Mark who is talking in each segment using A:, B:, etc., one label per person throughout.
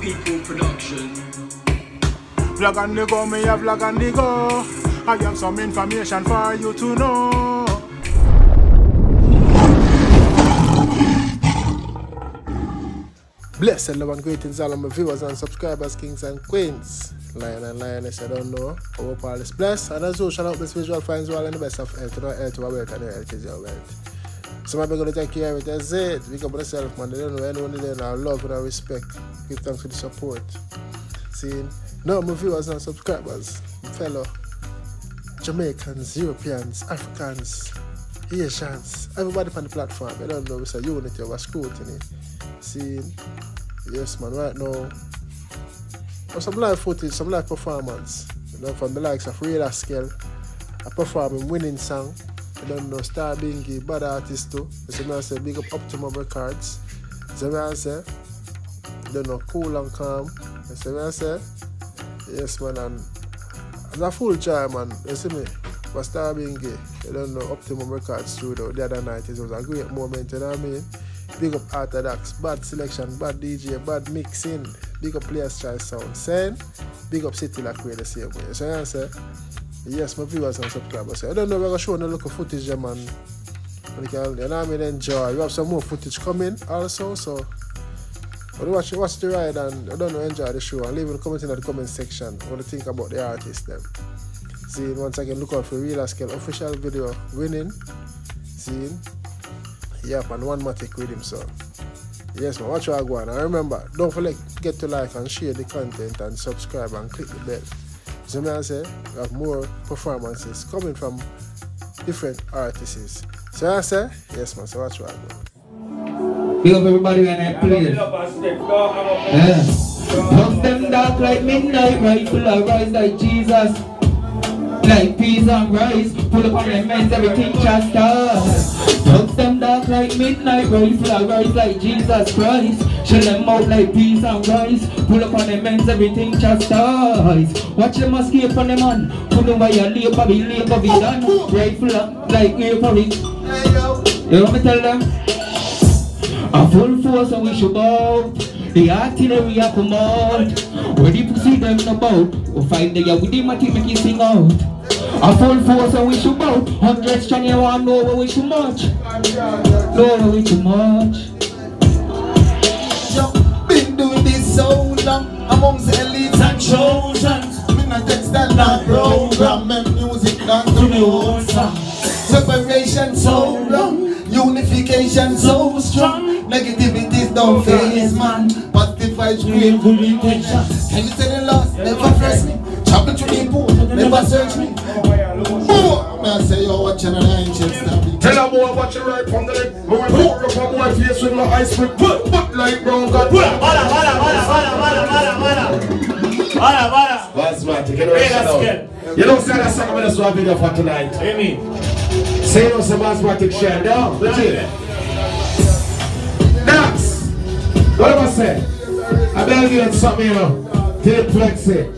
A: People Production.
B: Vlog on the go, me a vlog on the go. I have some information for you to know. Blessed love and greetings all of my viewers and subscribers, kings and queens. Lion and lioness, I don't know. I hope all is blessed. And as usual, I hope this visual finds you all in the best of health. No health, our wealth, and your health is your wealth. So I'm going to take care of it. That's it. Big up myself, man. They don't know anyone there now. Love and I respect. Give thanks for the support. See, no, my viewers and subscribers, fellow Jamaicans, Europeans, Africans, Asians, everybody on the platform. I don't know, it's a unity or a scrutiny. Eh? See, yes, man, right now, there's some live footage, some live performance. You know, from the likes of Radar Scale, a performing winning song. I don't know, Star Binghi, bad artist too. So I say, big up Uptimum Records. So I say, I don't know, Cool and Calm. So I say, yes, man, and as a full joy, man, you see me, for Star Binghi, you don't know, Uptimum Records studio the other night, it was a great moment, you know what I mean? Big up Athodox, bad selection, bad DJ, bad mixing, big up Players Choice Sound. Saying, big up City like way the same way. So I say, yes, my viewers and subscribers. I don't know, we're going to show look of footage, yeah, man. You can, you know I mean, enjoy. We have some more footage coming also, so but watch, watch the ride and I don't know, enjoy the show and leave a comment in the comment section what you think about the artist them. See, once again, look out for Real Askel official video winning. See, Yep, and one matic with him, so. Yes, man, watch what I go on. And remember, don't forget get to like and share the content and subscribe and click the bell. So, me I say, we have more performances coming from different artists. So, I say, yes, man, so watch what I.
C: Big up everybody when I play. Yeah. Love them dark like midnight, right? Full of rise like Jesus. Like peas and rice, pull up on them men's everything just us. Love them dark like midnight? Full of rise like Jesus Christ. Shell them out like peas and rice, pull up on them men's everything just us. Watch them escape on them man. Put them by your labor, be labor, be done. Full of like it. You want me tell them? A full force and we should bout The artillery a come out Where the pussy them about We'll find the with the matic make it sing out A full force and we should bout Hundred strong you want know where we too much Know where we much
D: Yo, been doing this so long amongst the elites and chosen. Me not text that not program, and music done to me own song. Separation so long, unification so strong. Negativities don't face man. Positive vibes create good intention. Can you say the lost never never search me. Oh, man, say you're watching an ancient stuff.
E: Tell a boy watch it right from the leg. We will pour up on my face with my ice cream. Put, put like brown God. Put up.
F: Para, para, para, para, para, para, para. Para, para.
E: Basmati, get
F: Hey,
E: away
F: that's
E: now.
F: good.
E: You know, say that song I'm going to swap for tonight.
F: What do you mean?
E: Say no, some Basmati share down. Legit. Dance. What am I say? I better get something, you know. Take flex it.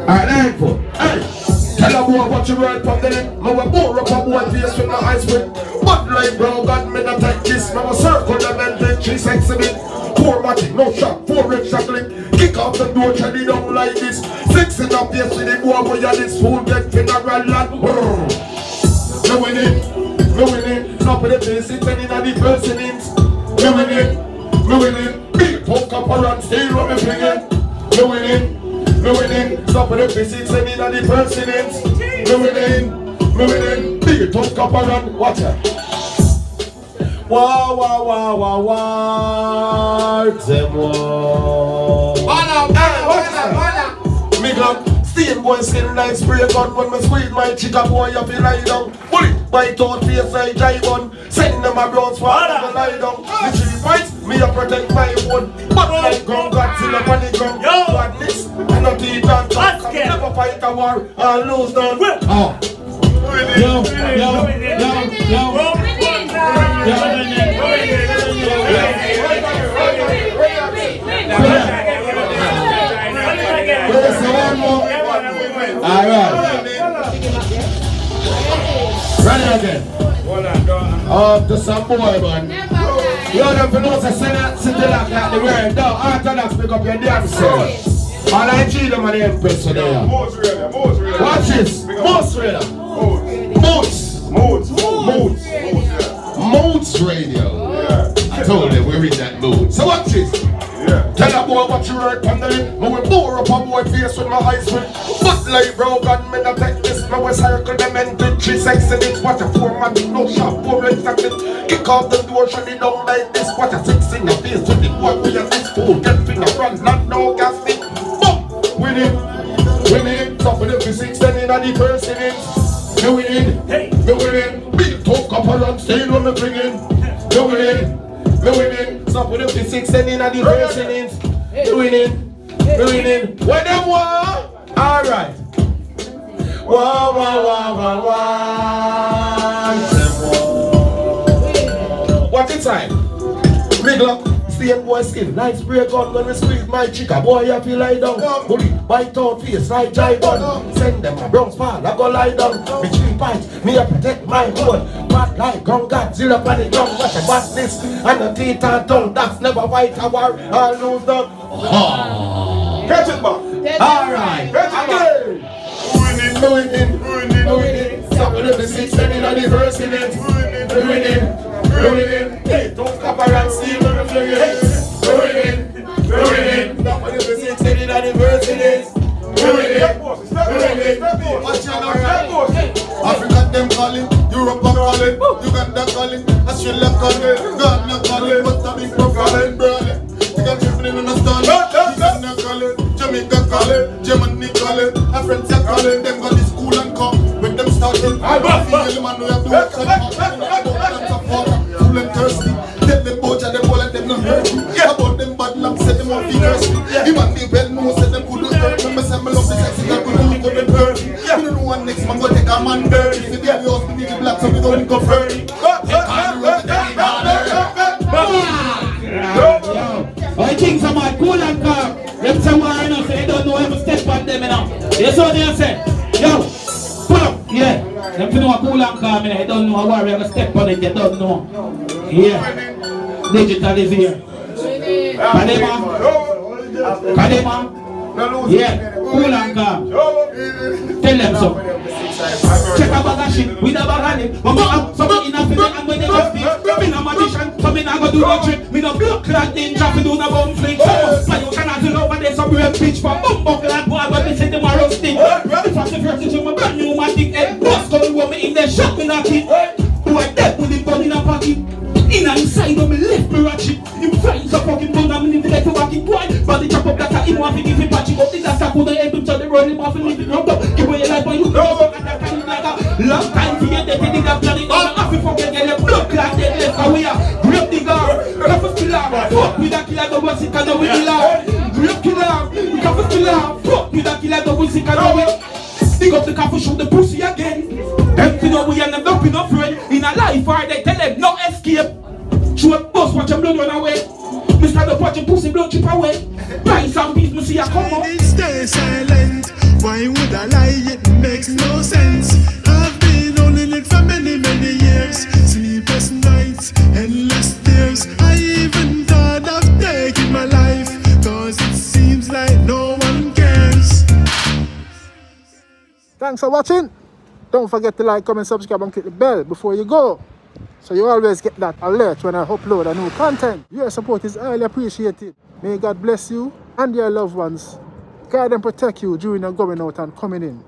E: Alright, nine foot. Hey. Tell a boy watch your right from the neck. Me wa pour up a boy face with my eyes with. But like brown God, me not take this. Me wa circle them and then she sexy bit. Poor matic, no shot, four red shackling. Kick out the door, tell it down like this. Six in up yes, the boy boy ya this fool get funeral land. Brrr. Me win it, me win it. Top of the it's any of the person ins. Me win it, me win it. Big poke up around, stay what me fling it. Me win it. Me winning, top of the physics and in the ends. Me winning, me winning, big top cup around, watch it. Wow, wow, wow, wow, wow, them wow. Hey, watch that. Me glove, steel boy skin like spray gun when me squeeze my chica boy up he lie down. Bullet, bite out face like jive on. Send them a brown swallow to lie down. Me three fights, me a protect my own. But like ground Godzilla on the ground. Badness, and not eat and talk.
F: Let's
E: Never fight a war and lose down. Oh. Ah.
C: Yo, yo, yo, yo
E: Where's the one more? Alright. Run it again. Up to some boy, man. You don't know say Senate City like that the word dog. Athodox pick up your damn self. All I cheat them on the Empress
G: radio, most radio.
E: Watch this. Most radar.
G: Moods.
E: Moods.
G: Moods. Moods. Moods.
E: Moods radio.
G: Yeah.
E: I told them we're in that mood. So watch this.
G: Yeah.
E: Tell a boy what you heard from the lip. Me we bore up a boy face with my eyes with. But like bro, God, me not take this. Me we circle them and did three sex in it. What a four man, no shop, four red it. Kick off the door, shut it down like this. What a six in the face to the boy with a this fool. Get finger front, not no gas! Winning, winning. Top of the physics, then in the person in. Me winning, me winning. Big top couple and staying when me bringing. Me winning. Me winning, stop with the physics and in the first innings. Me winning, me winning. Where them war? Alright. Wah, wah, wah, wah, wah. What the time? Big luck. State boy skin, lights break on when we squeeze my chica. Boy, I feel lie down. Bully, bite out face, right jive on. Send them a bronze pal, I go lie down. Me three pints, me a protect my hood. Bad like gun got zero on the ground. Watch a badness and a teeth and tongue. That's never white a war. I lose them.
G: Catch it back.
E: Alright,
G: Catch it
E: winning, me winning, winning, me winning. Stop with the six, then in the verse in it.
H: Calling, Uganda calling, Australia calling, Ghana calling, but a big pro calling, brawling. You got driven in the storm, Uganda calling, Jamaica calling, Germany calling, our friends are calling, them got the school and come, when them starting, I feel man we have to work
I: I think some are cool and calm. Them say war enough, so they don't know to step on them enough. See what they say? Yo, pull up, yeah. Them know cool and calm, they don't know how war have step on it, they don't know. Yeah. Digital is here. Kadema, Kadema, yeah, cool and calm. Tell them so. Check a bag of shit with a bag of it. But uh, I'm something in a film and when they go speak. Me no magician, so me no go do no trick. Me no blood clot ninja, me do no bum flick. So fly you cannot do over there some real bitch for bum buckle and boy, but me say them a roasting. If I say first to my brand new matic head, boss come with me in the shop me knock it. Long time for your death. Dig up bloody gun. Have to forget get your blood clot dead left away. Grab the gun. Cuff a killer. Fuck with a killer double sick and double killer. Grab killer. Cuff a killer. Fuck with a killer double sick and double. Dig up the for shoot the pussy again. To know we are never been afraid. In a life or they tell them no escape. Show a bus watch your blood run away. Mr. the watch your pussy blood chip away. Buy some beats, me see ya come up.
J: Stay silent. Why would I lie? It makes no sense.
B: Thanks for watching. Don't forget to like, comment, subscribe, and click the bell before you go. So you always get that alert when I upload a new content. Your support is highly appreciated. May God bless you and your loved ones. Guide and protect you during your going out and coming in.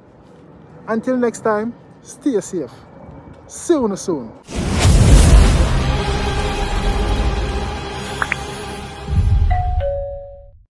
B: Until next time, stay safe. See you soon.